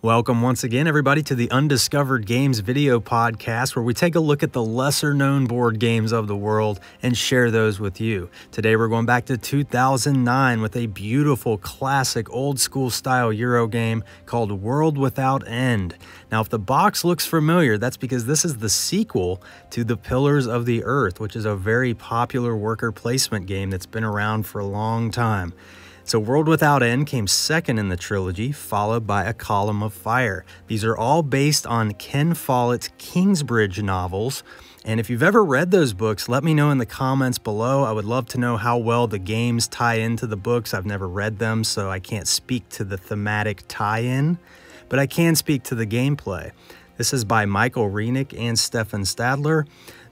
Welcome once again, everybody, to the Undiscovered Games video podcast, where we take a look at the lesser known board games of the world and share those with you. Today, we're going back to 2009 with a beautiful, classic, old school style Euro game called World Without End. Now, if the box looks familiar, that's because this is the sequel to The Pillars of the Earth, which is a very popular worker placement game that's been around for a long time. So, World Without End came second in the trilogy, followed by A Column of Fire. These are all based on Ken Follett's Kingsbridge novels. And if you've ever read those books, let me know in the comments below. I would love to know how well the games tie into the books. I've never read them, so I can't speak to the thematic tie in, but I can speak to the gameplay. This is by Michael Rieneck and Stefan Stadler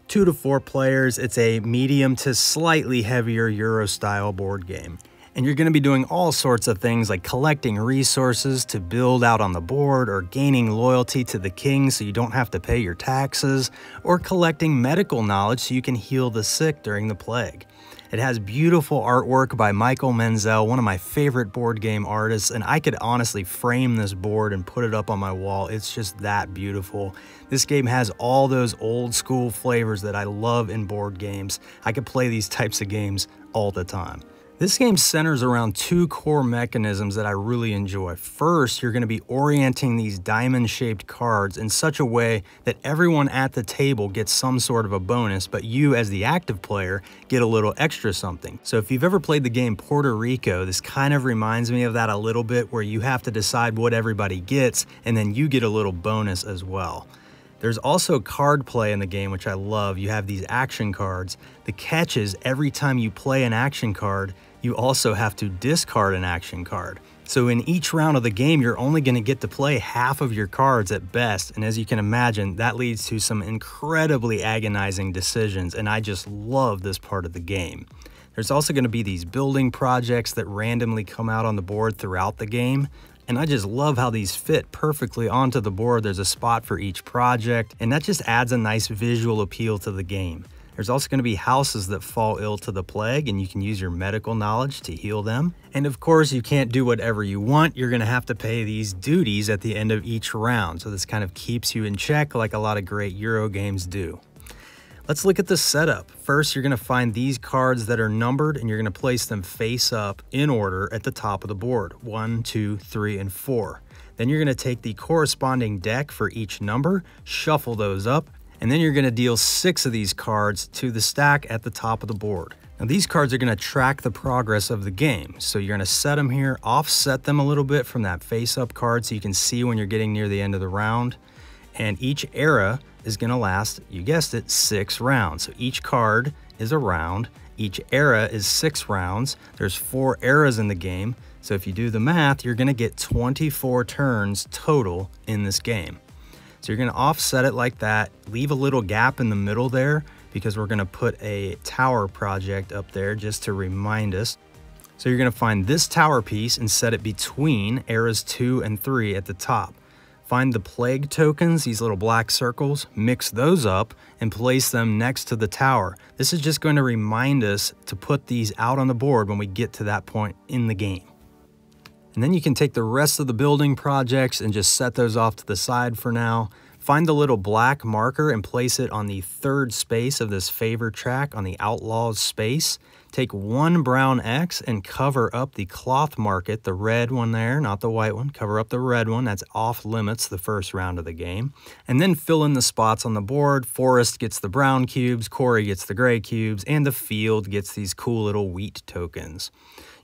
two to four players. It's a medium to slightly heavier Euro style board game. And you're going to be doing all sorts of things like collecting resources to build out on the board, or gaining loyalty to the king so you don't have to pay your taxes, or collecting medical knowledge so you can heal the sick during the plague. It has beautiful artwork by Michael Menzel, one of my favorite board game artists, and I could honestly frame this board and put it up on my wall. It's just that beautiful. This game has all those old school flavors that I love in board games. I could play these types of games all the time. This game centers around two core mechanisms that I really enjoy. First, you're going to be orienting these diamond-shaped cards in such a way that everyone at the table gets some sort of a bonus, but you as the active player get a little extra something. So if you've ever played the game Puerto Rico, this kind of reminds me of that a little bit where you have to decide what everybody gets and then you get a little bonus as well. There's also card play in the game, which I love. You have these action cards. The catch is every time you play an action card, you also have to discard an action card. So in each round of the game, you're only going to get to play half of your cards at best. And as you can imagine, that leads to some incredibly agonizing decisions. And I just love this part of the game. There's also going to be these building projects that randomly come out on the board throughout the game. And I just love how these fit perfectly onto the board. There's a spot for each project, and that just adds a nice visual appeal to the game. There's also going to be houses that fall ill to the plague, and you can use your medical knowledge to heal them. And of course, you can't do whatever you want. You're going to have to pay these duties at the end of each round. So this kind of keeps you in check like a lot of great Euro games do. Let's look at the setup. First, you're going to find these cards that are numbered and you're going to place them face up in order at the top of the board. One, two, three, and four. Then you're going to take the corresponding deck for each number, shuffle those up, and then you're going to deal six of these cards to the stack at the top of the board. Now these cards are going to track the progress of the game. So you're going to set them here, offset them a little bit from that face-up card so you can see when you're getting near the end of the round. And each era is going to last, you guessed it, six rounds. So each card is a round. Each era is six rounds. There's four eras in the game. So if you do the math, you're going to get 24 turns total in this game. So you're gonna offset it like that, leave a little gap in the middle there because we're gonna put a tower project up there just to remind us. So you're gonna find this tower piece and set it between eras two and three at the top. Find the plague tokens, these little black circles, mix those up and place them next to the tower. This is just going to remind us to put these out on the board when we get to that point in the game. And then you can take the rest of the building projects and just set those off to the side for now. Find the little black marker and place it on the third space of this favor track on the Outlaws space. Take one brown X and cover up the cloth market, the red one there, not the white one. Cover up the red one. That's off limits the first round of the game. And then fill in the spots on the board. Forest gets the brown cubes, Quarry gets the gray cubes, and the field gets these cool little wheat tokens.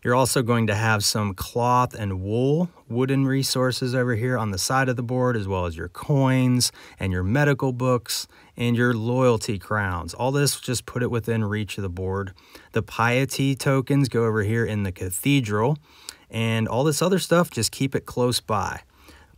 You're also going to have some cloth and wool wooden resources over here on the side of the board, as well as your coins and your medical books and your loyalty crowns. All this, just put it within reach of the board. The piety tokens go over here in the cathedral, and all this other stuff, just keep it close by.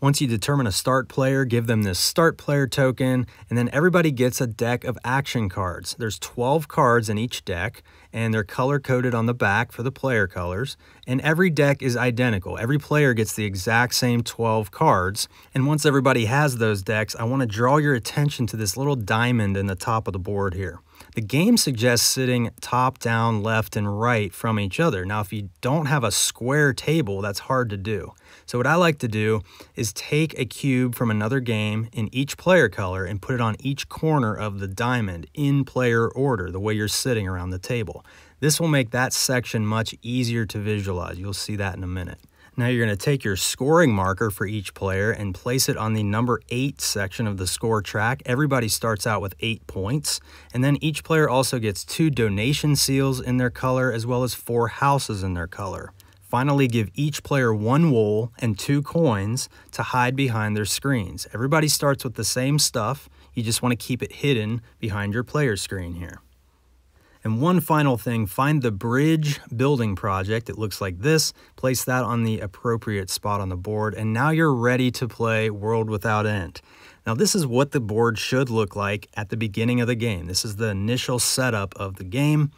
Once you determine a start player, give them this start player token, and then everybody gets a deck of action cards. There's 12 cards in each deck, and they're color coded on the back for the player colors. And every deck is identical. Every player gets the exact same 12 cards. And once everybody has those decks, I want to draw your attention to this little diamond in the top of the board here. The game suggests sitting top, down, left, and right from each other. Now, if you don't have a square table, that's hard to do. So what I like to do is take a cube from another game in each player color and put it on each corner of the diamond in player order, the way you're sitting around the table. This will make that section much easier to visualize. You'll see that in a minute. Now you're going to take your scoring marker for each player and place it on the number 8 section of the score track. Everybody starts out with 8 points, and then each player also gets two donation seals in their color as well as four houses in their color. Finally, give each player one wool and two coins to hide behind their screens. Everybody starts with the same stuff. You just want to keep it hidden behind your player screen here. And one final thing, find the bridge building project. It looks like this. Place that on the appropriate spot on the board. And now you're ready to play World Without End. Now this is what the board should look like at the beginning of the game. This is the initial setup of the game.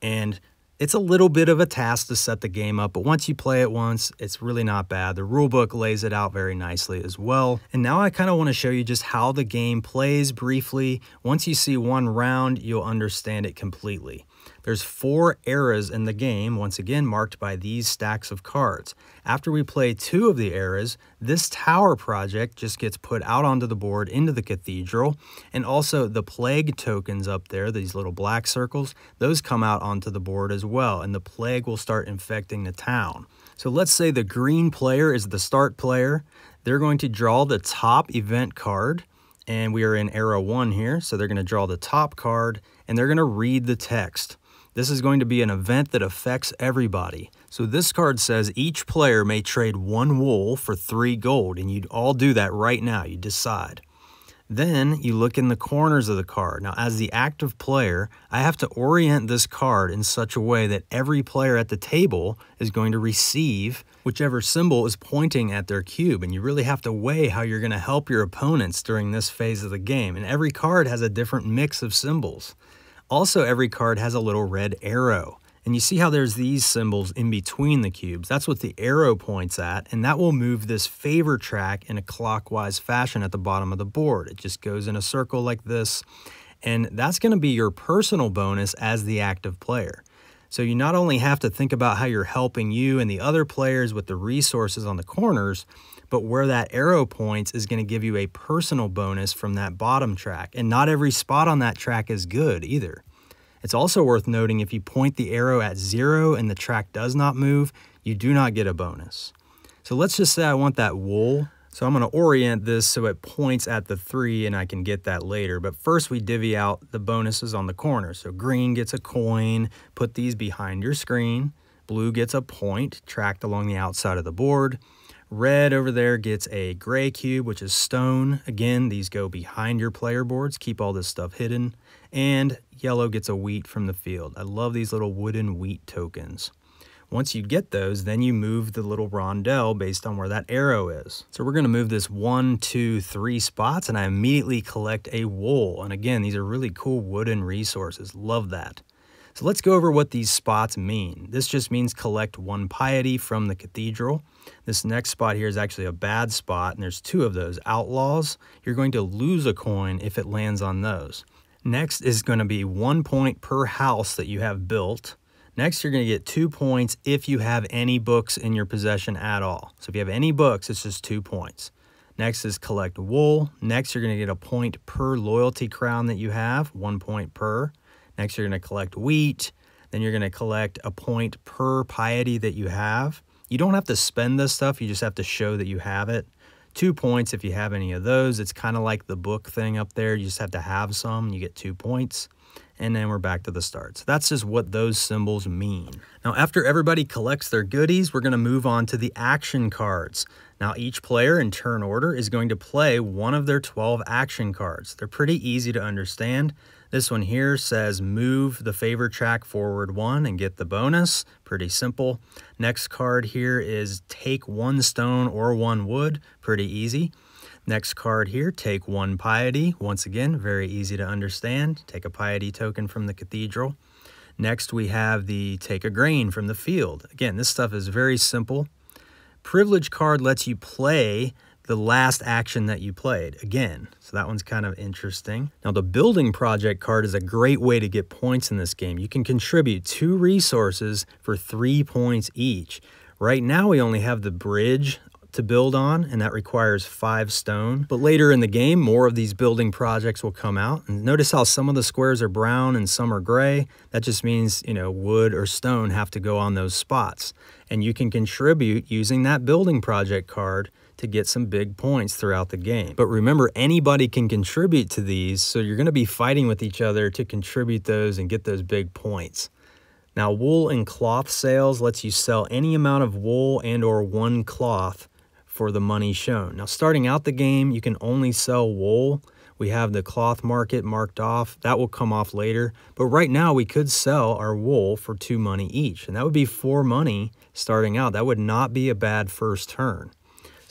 And it's a little bit of a task to set the game up, but once you play it once, it's really not bad. The rulebook lays it out very nicely as well. And now I kind of want to show you just how the game plays briefly. Once you see one round, you'll understand it completely. There's four eras in the game, once again marked by these stacks of cards. After we play two of the eras, this tower project just gets put out onto the board into the cathedral, and also the plague tokens up there, these little black circles, those come out onto the board as well, and the plague will start infecting the town. So let's say the green player is the start player. They're going to draw the top event card, and we are in era one here, so they're going to draw the top card, and they're going to read the text. This is going to be an event that affects everybody. So this card says each player may trade one wool for three gold, and you'd all do that right now. You decide. Then you look in the corners of the card. Now, as the active player, I have to orient this card in such a way that every player at the table is going to receive whichever symbol is pointing at their cube. And you really have to weigh how you're going to help your opponents during this phase of the game. And every card has a different mix of symbols. Also, every card has a little red arrow. And you see how there's these symbols in between the cubes. That's what the arrow points at, and that will move this favor track in a clockwise fashion at the bottom of the board. It just goes in a circle like this, and that's going to be your personal bonus as the active player. So you not only have to think about how you're helping you and the other players with the resources on the corners, but where that arrow points is going to give you a personal bonus from that bottom track. And not every spot on that track is good either. It's also worth noting if you point the arrow at zero and the track does not move, you do not get a bonus. So let's just say I want that wool. So I'm going to orient this so it points at the three and I can get that later. But first we divvy out the bonuses on the corner. So green gets a coin, put these behind your screen. Blue gets a point tracked along the outside of the board. Red over there gets a gray cube, which is stone. Again, these go behind your player boards. Keep all this stuff hidden. And yellow gets a wheat from the field. I love these little wooden wheat tokens. Once you get those, then you move the little rondel based on where that arrow is. So we're gonna move this one, two, three spots and I immediately collect a wool. And again, these are really cool wooden resources. Love that. So let's go over what these spots mean. This just means collect one piety from the cathedral. This next spot here is actually a bad spot, and there's two of those. Outlaws, you're going to lose a coin if it lands on those. Next is going to be one point per house that you have built. Next, you're going to get two points if you have any books in your possession at all. So if you have any books, it's just two points. Next is collect wool. Next, you're going to get a point per loyalty crown that you have, one point per. Next, you're going to collect wheat. Then you're going to collect a point per piety that you have. You don't have to spend this stuff. You just have to show that you have it. Two points if you have any of those. It's kind of like the book thing up there. You just have to have some. You get two points. And then we're back to the start. So that's just what those symbols mean. Now, after everybody collects their goodies, we're going to move on to the action cards. Now, each player in turn order is going to play one of their 12 action cards. They're pretty easy to understand. This one here says move the favor track forward one and get the bonus. Pretty simple. Next card here is take one stone or one wood. Pretty easy. Next card here, take one piety. Once again, very easy to understand. Take a piety token from the cathedral. Next, we have the take a grain from the field. Again, this stuff is very simple. Privilege card lets you play the last action that you played again. So that one's kind of interesting. Now, the building project card is a great way to get points in this game. You can contribute two resources for three points each. Right now, we only have the bridge to build on, and that requires five stone. But later in the game, more of these building projects will come out. And notice how some of the squares are brown and some are gray. That just means, you know, wood or stone have to go on those spots. And you can contribute using that building project card to get some big points throughout the game. But remember, anybody can contribute to these, so you're going to be fighting with each other to contribute those and get those big points. Now, wool and cloth sales lets you sell any amount of wool and or one cloth for the money shown. Now, starting out the game, you can only sell wool. We have the cloth market marked off. That will come off later. But right now, we could sell our wool for two money each, and that would be four money starting out. That would not be a bad first turn.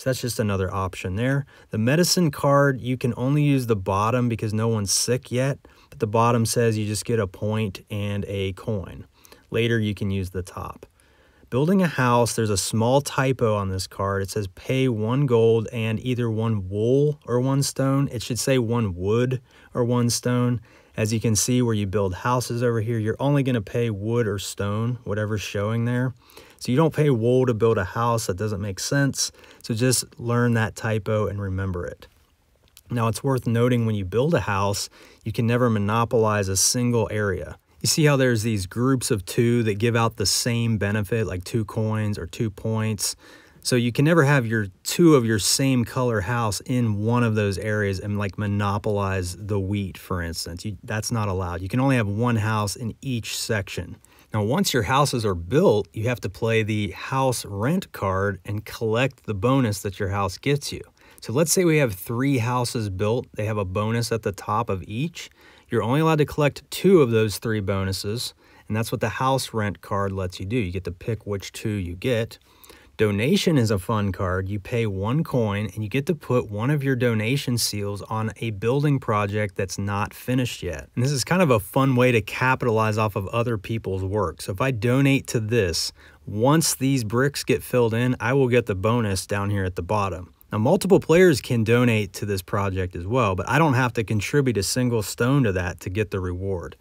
So that's just another option there. The medicine card, you can only use the bottom because no one's sick yet, but the bottom says you just get a point and a coin. Later, you can use the top. Building a house, there's a small typo on this card. It says pay one gold and either one wool or one stone. It should say one wood or one stone. As you can see where you build houses over here, you're only going to pay wood or stone, whatever's showing there. So you don't pay wool to build a house. That doesn't make sense. So just learn that typo and remember it. Now it's worth noting when you build a house, you can never monopolize a single area. You see how there's these groups of two that give out the same benefit, like two coins or two points. So you can never have your two of your same color house in one of those areas and like monopolize the wheat, for instance. You, that's not allowed. You can only have one house in each section. Now, once your houses are built, you have to play the house rent card and collect the bonus that your house gets you. So let's say we have three houses built. They have a bonus at the top of each. You're only allowed to collect two of those three bonuses, and that's what the house rent card lets you do. You get to pick which two you get. Donation is a fun card. You pay one coin and you get to put one of your donation seals on a building project that's not finished yet. And this is kind of a fun way to capitalize off of other people's work. So if I donate to this, once these bricks get filled in, I will get the bonus down here at the bottom. Now, multiple players can donate to this project as well, but I don't have to contribute a single stone to that to get the reward.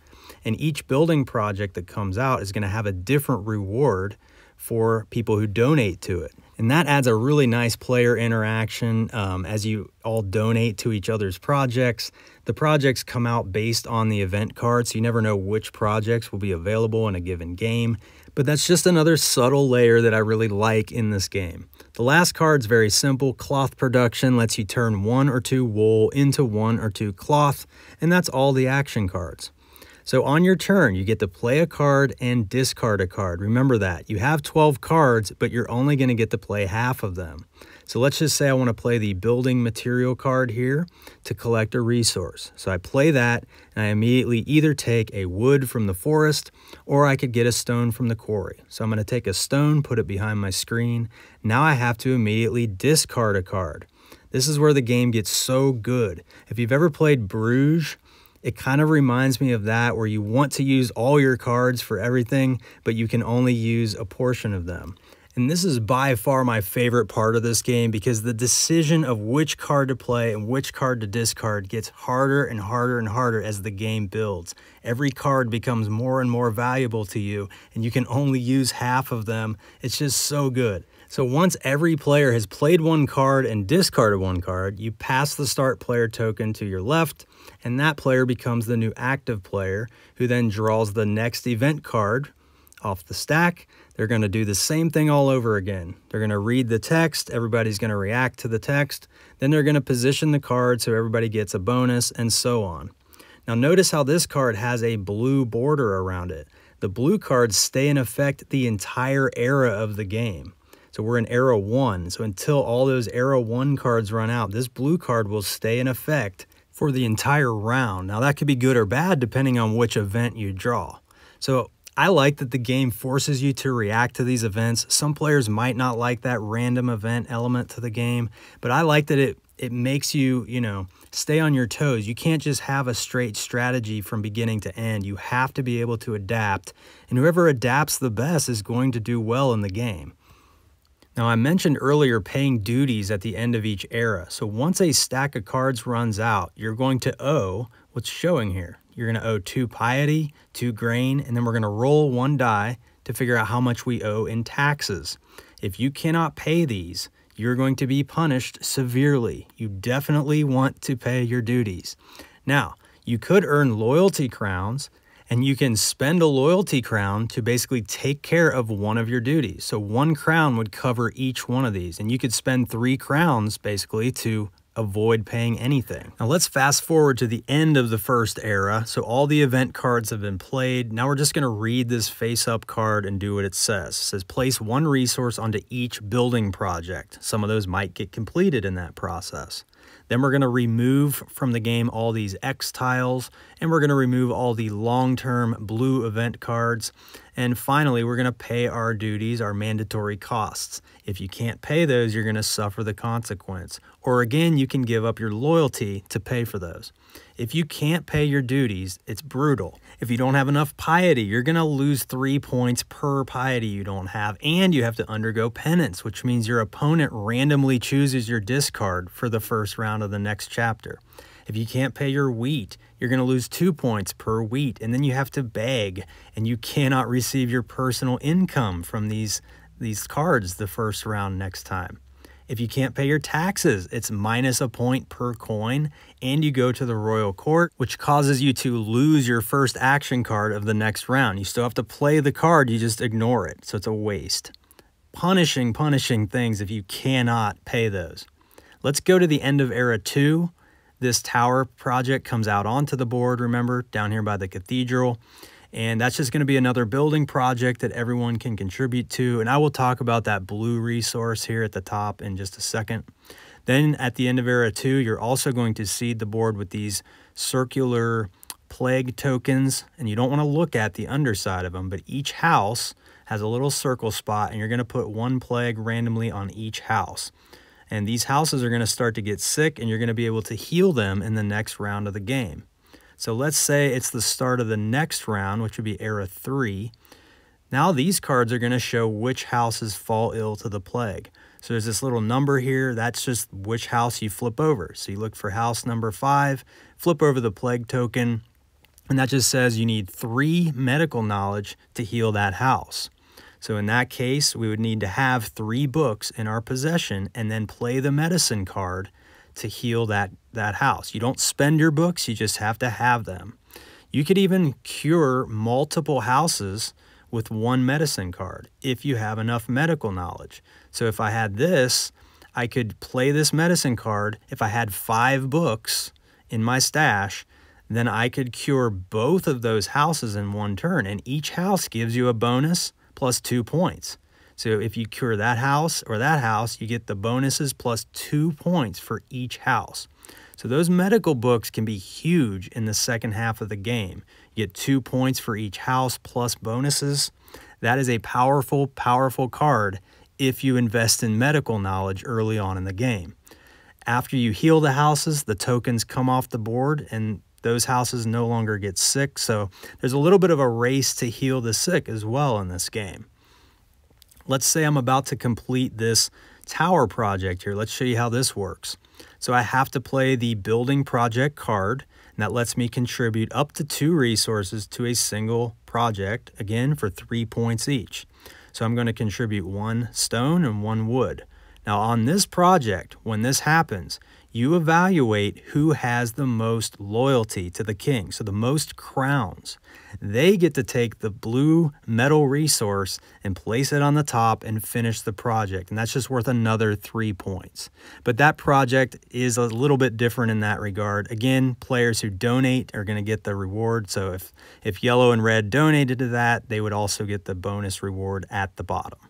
And each building project that comes out is going to have a different reward for people who donate to it. And that adds a really nice player interaction um, as you all donate to each other's projects. The projects come out based on the event card, so you never know which projects will be available in a given game. But that's just another subtle layer that I really like in this game. The last card's very simple. Cloth production lets you turn one or two wool into one or two cloth, and that's all the action cards. So on your turn, you get to play a card and discard a card. Remember that. You have 12 cards, but you're only going to get to play half of them. So let's just say I want to play the building material card here to collect a resource. So I play that and I immediately either take a wood from the forest or I could get a stone from the quarry. So I'm going to take a stone, put it behind my screen. Now I have to immediately discard a card. This is where the game gets so good. If you've ever played Bruges, it kind of reminds me of that where you want to use all your cards for everything, but you can only use a portion of them. And this is by far my favorite part of this game because the decision of which card to play and which card to discard gets harder and harder and harder as the game builds. Every card becomes more and more valuable to you, and you can only use half of them. It's just so good. So once every player has played one card and discarded one card, you pass the start player token to your left, and that player becomes the new active player who then draws the next event card off the stack. They're going to do the same thing all over again. They're going to read the text. Everybody's going to react to the text. Then they're going to position the card so everybody gets a bonus and so on. Now notice how this card has a blue border around it. The blue cards stay in effect the entire era of the game. So we're in era one. So until all those era one cards run out, this blue card will stay in effect for the entire round. Now that could be good or bad depending on which event you draw. So I like that the game forces you to react to these events. Some players might not like that random event element to the game, but I like that it it makes you, you know, stay on your toes. You can't just have a straight strategy from beginning to end. You have to be able to adapt, and whoever adapts the best is going to do well in the game. Now, I mentioned earlier paying duties at the end of each era. So once a stack of cards runs out, you're going to owe what's showing here. You're going to owe two piety, two grain, and then we're going to roll one die to figure out how much we owe in taxes. If you cannot pay these, you're going to be punished severely. You definitely want to pay your duties. Now, you could earn loyalty crowns and you can spend a loyalty crown to basically take care of one of your duties. So one crown would cover each one of these, and you could spend three crowns basically to avoid paying anything. Now let's fast forward to the end of the first era. So all the event cards have been played. Now we're just gonna read this face-up card and do what it says. It says place one resource onto each building project. Some of those might get completed in that process. Then we're going to remove from the game all these X tiles, and we're going to remove all the long-term blue event cards. And finally, we're going to pay our duties, our mandatory costs. If you can't pay those, you're going to suffer the consequence. Or again, you can give up your loyalty to pay for those. If you can't pay your duties, it's brutal. If you don't have enough piety, you're going to lose three points per piety you don't have, and you have to undergo penance, which means your opponent randomly chooses your discard for the first round of the next chapter. If you can't pay your wheat, you're going to lose two points per wheat, and then you have to beg, and you cannot receive your personal income from these, these cards the first round next time. If you can't pay your taxes, it's minus a point per coin, and you go to the royal court, which causes you to lose your first action card of the next round. You still have to play the card, you just ignore it, so it's a waste. Punishing, punishing things if you cannot pay those. Let's go to the end of Era 2. This tower project comes out onto the board, remember, down here by the cathedral. And that's just going to be another building project that everyone can contribute to. And I will talk about that blue resource here at the top in just a second. Then at the end of Era 2, you're also going to seed the board with these circular plague tokens. And you don't want to look at the underside of them, but each house has a little circle spot and you're going to put one plague randomly on each house. And these houses are going to start to get sick and you're going to be able to heal them in the next round of the game. So let's say it's the start of the next round, which would be era three. Now these cards are going to show which houses fall ill to the plague. So there's this little number here. That's just which house you flip over. So you look for house number five, flip over the plague token, and that just says you need three medical knowledge to heal that house. So in that case, we would need to have three books in our possession and then play the medicine card to heal that, that house. You don't spend your books, you just have to have them. You could even cure multiple houses with one medicine card if you have enough medical knowledge. So if I had this, I could play this medicine card. If I had five books in my stash, then I could cure both of those houses in one turn. And each house gives you a bonus plus two points. So if you cure that house or that house, you get the bonuses plus two points for each house. So those medical books can be huge in the second half of the game. You get two points for each house plus bonuses. That is a powerful, powerful card if you invest in medical knowledge early on in the game. After you heal the houses, the tokens come off the board and those houses no longer get sick. So there's a little bit of a race to heal the sick as well in this game. Let's say I'm about to complete this tower project here. Let's show you how this works. So I have to play the building project card, and that lets me contribute up to two resources to a single project, again, for three points each. So I'm going to contribute one stone and one wood. Now on this project, when this happens, you evaluate who has the most loyalty to the king, so the most crowns. They get to take the blue metal resource and place it on the top and finish the project, and that's just worth another three points. But that project is a little bit different in that regard. Again, players who donate are going to get the reward, so if, if yellow and red donated to that, they would also get the bonus reward at the bottom.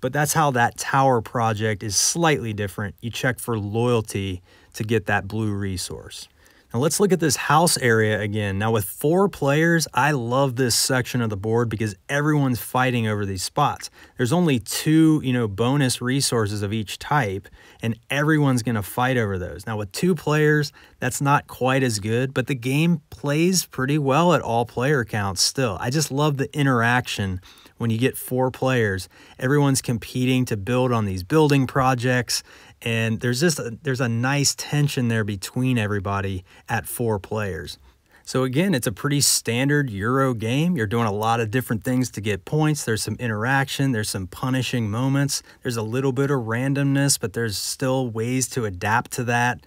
But that's how that tower project is slightly different. You check for loyalty to get that blue resource. Now let's look at this house area again. Now with four players, I love this section of the board because everyone's fighting over these spots. There's only two, you know, bonus resources of each type and everyone's going to fight over those. Now with two players, that's not quite as good, but the game plays pretty well at all player counts still. I just love the interaction when you get four players. Everyone's competing to build on these building projects and there's just a, there's a nice tension there between everybody at four players. So again, it's a pretty standard Euro game. You're doing a lot of different things to get points. There's some interaction, there's some punishing moments, there's a little bit of randomness, but there's still ways to adapt to that.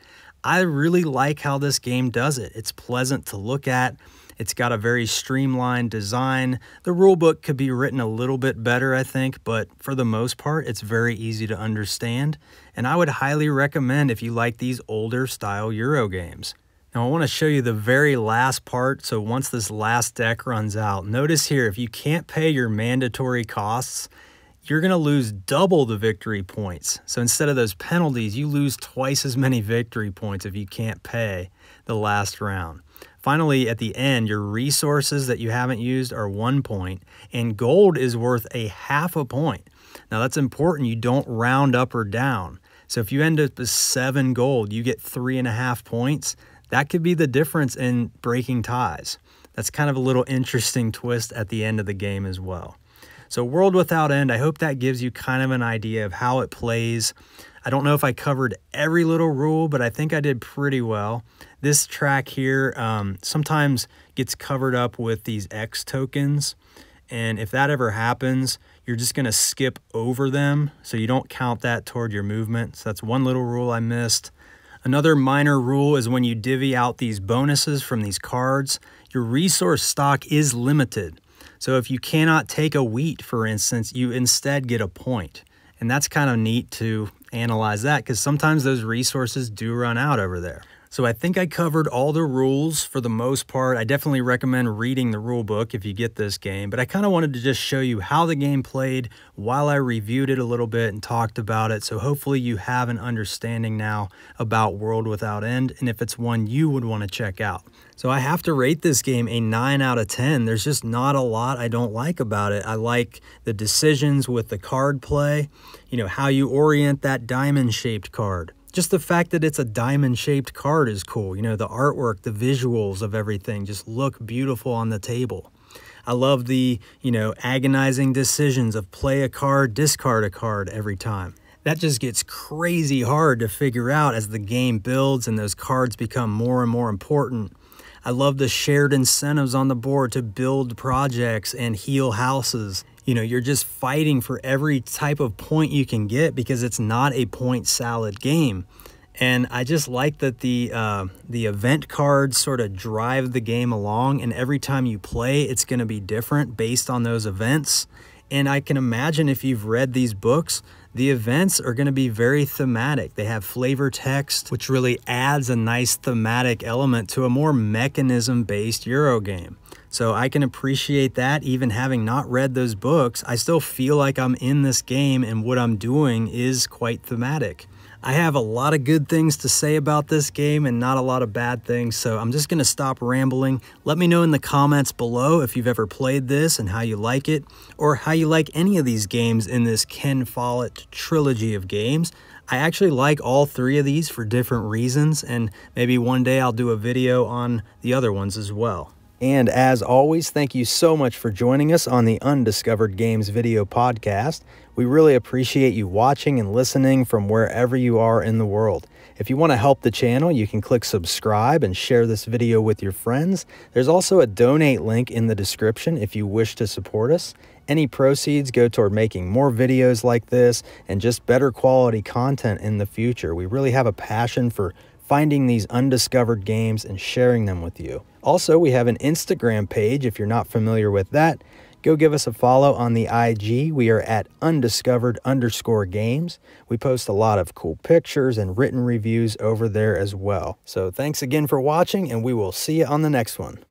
I really like how this game does it. It's pleasant to look at. It's got a very streamlined design. The rulebook could be written a little bit better, I think, but for the most part, it's very easy to understand. And I would highly recommend if you like these older style Euro games. Now I want to show you the very last part. So once this last deck runs out, notice here, if you can't pay your mandatory costs, you're going to lose double the victory points. So instead of those penalties, you lose twice as many victory points if you can't pay the last round. Finally, at the end, your resources that you haven't used are one point, and gold is worth a half a point. Now, that's important. You don't round up or down. So if you end up with seven gold, you get three and a half points. That could be the difference in breaking ties. That's kind of a little interesting twist at the end of the game as well. So, World Without End, I hope that gives you kind of an idea of how it plays. I don't know if I covered every little rule, but I think I did pretty well. This track here um, sometimes gets covered up with these X tokens. And if that ever happens, you're just going to skip over them. So you don't count that toward your movement. So that's one little rule I missed. Another minor rule is when you divvy out these bonuses from these cards, your resource stock is limited. So if you cannot take a wheat, for instance, you instead get a point. And that's kind of neat to analyze that because sometimes those resources do run out over there. So I think I covered all the rules for the most part. I definitely recommend reading the rule book if you get this game, but I kind of wanted to just show you how the game played while I reviewed it a little bit and talked about it. So hopefully you have an understanding now about World Without End and if it's one you would want to check out. So I have to rate this game a 9 out of 10. There's just not a lot I don't like about it. I like the decisions with the card play, you know, how you orient that diamond shaped card just the fact that it's a diamond shaped card is cool. You know, the artwork, the visuals of everything just look beautiful on the table. I love the, you know, agonizing decisions of play a card, discard a card every time. That just gets crazy hard to figure out as the game builds and those cards become more and more important. I love the shared incentives on the board to build projects and heal houses you know, you're just fighting for every type of point you can get because it's not a point salad game. And I just like that the uh, the event cards sort of drive the game along, and every time you play, it's going to be different based on those events. And I can imagine if you've read these books, the events are going to be very thematic. They have flavor text, which really adds a nice thematic element to a more mechanism based Euro game. So I can appreciate that even having not read those books. I still feel like I'm in this game and what I'm doing is quite thematic. I have a lot of good things to say about this game and not a lot of bad things, so I'm just going to stop rambling. Let me know in the comments below if you've ever played this and how you like it, or how you like any of these games in this Ken Follett trilogy of games. I actually like all three of these for different reasons, and maybe one day I'll do a video on the other ones as well. And as always, thank you so much for joining us on the Undiscovered Games video podcast. We really appreciate you watching and listening from wherever you are in the world. If you want to help the channel, you can click subscribe and share this video with your friends. There's also a donate link in the description if you wish to support us. Any proceeds go toward making more videos like this and just better quality content in the future. We really have a passion for finding these undiscovered games and sharing them with you. Also, we have an Instagram page if you're not familiar with that. Go give us a follow on the IG. We are at undiscovered underscore games. We post a lot of cool pictures and written reviews over there as well. So thanks again for watching, and we will see you on the next one.